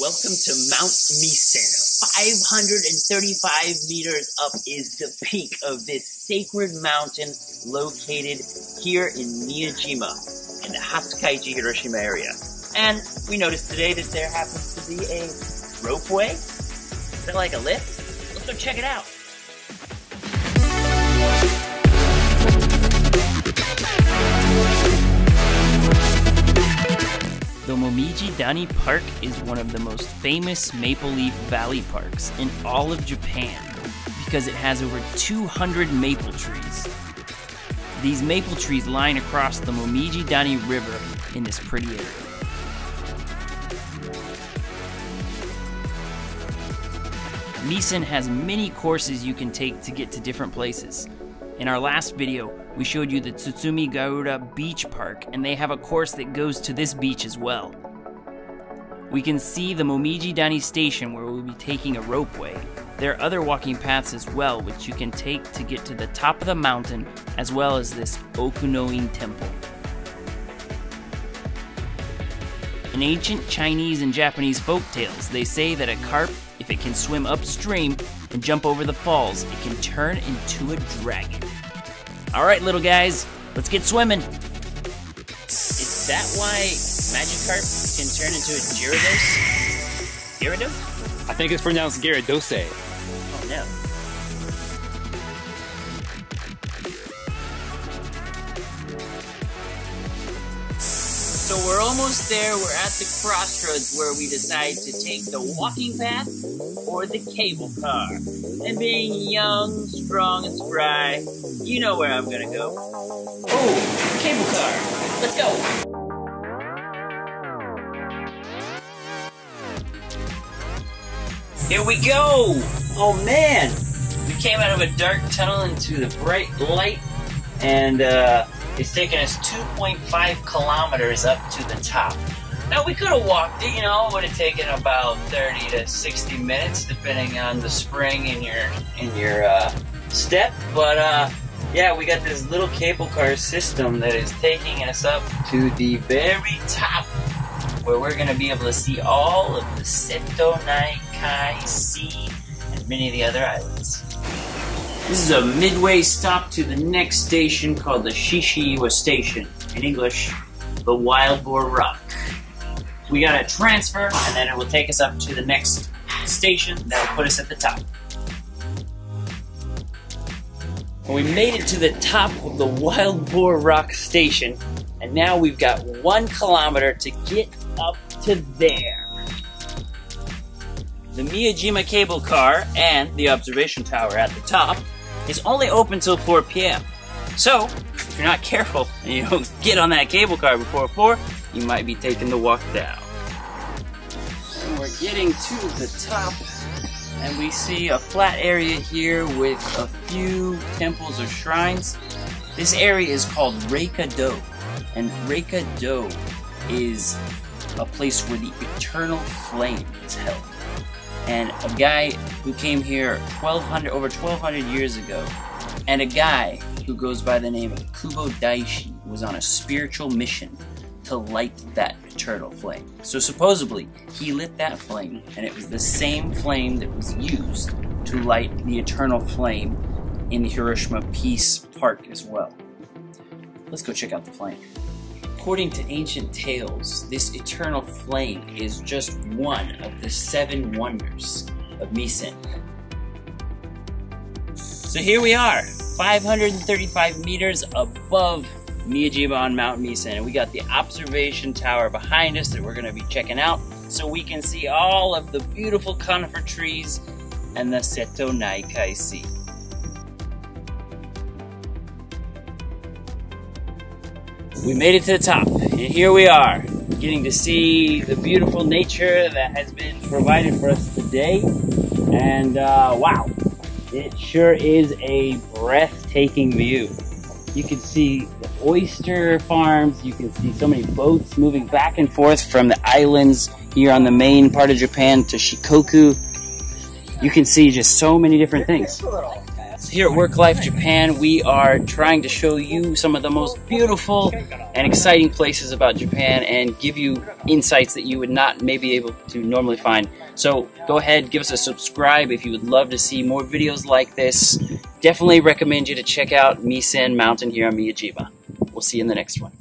Welcome to Mount Misen. 535 meters up is the peak of this sacred mountain located here in Miyajima in the Hatsukaichi, Hiroshima area. And we noticed today that there happens to be a ropeway. Is that like a lift? Let's go check it out. The Momiji Dani Park is one of the most famous Maple Leaf Valley parks in all of Japan because it has over 200 maple trees. These maple trees line across the Momiji Dani River in this pretty area. Misen has many courses you can take to get to different places. In our last video, we showed you the Tsutsumi Gaura Beach Park, and they have a course that goes to this beach as well. We can see the Momiji Dani station where we'll be taking a ropeway. There are other walking paths as well, which you can take to get to the top of the mountain, as well as this Okunoin Temple. In ancient Chinese and Japanese folk tales, they say that a carp, if it can swim upstream and jump over the falls, it can turn into a dragon. All right, little guys, let's get swimming. Is that why Magikarp can turn into a Gyarados? Gyarados? I think it's pronounced Gyarados. Oh no. So we're almost there. We're at the crossroads where we decide to take the walking path or the cable car. And being young, strong, and spry, you know where I'm gonna go. Oh, cable car. Let's go. Here we go! Oh man! We came out of a dark tunnel into the bright light, and uh, it's taken us 2.5 kilometers up to the top. Now we could have walked it, you know, it would have taken about 30 to 60 minutes, depending on the spring in your in your uh, step. But uh, yeah, we got this little cable car system that is taking us up to the very top, where we're gonna be able to see all of the Seto Naikai Sea and many of the other islands. This is a midway stop to the next station called the Shishiiwa Station. In English, the Wild Boar Rock. We gotta transfer, and then it will take us up to the next station that will put us at the top. We made it to the top of the Wild Boar Rock Station, and now we've got one kilometer to get up to there. The Miyajima cable car and the observation tower at the top is only open till 4 p.m. So, if you're not careful and you don't get on that cable car before 4, you might be taking the walk down. Getting to the top, and we see a flat area here with a few temples or shrines. This area is called Reika Do, and Reika Do is a place where the eternal flame is held and a guy who came here 1200 over 1200 years ago and a guy who goes by the name of Kobo Daishi was on a spiritual mission to light that eternal flame. So supposedly he lit that flame and it was the same flame that was used to light the eternal flame in Hiroshima Peace Park as well. Let's go check out the flame. According to ancient tales, this eternal flame is just one of the seven wonders of Misen. So here we are, 535 meters above Miyajima on Mount Misen, and we got the observation tower behind us that we're going to be checking out so we can see all of the beautiful conifer trees and the Seto Naikai Sea. we made it to the top, and here we are, getting to see the beautiful nature that has been provided for us today. And uh, wow, it sure is a breathtaking view. You can see the oyster farms, you can see so many boats moving back and forth from the islands here on the main part of Japan to Shikoku. You can see just so many different things. So here at Work Life Japan, we are trying to show you some of the most beautiful and exciting places about Japan and give you insights that you would not maybe able to normally find. So go ahead, give us a subscribe if you would love to see more videos like this. Definitely recommend you to check out Misen Mountain here on Miyajima. We'll see you in the next one.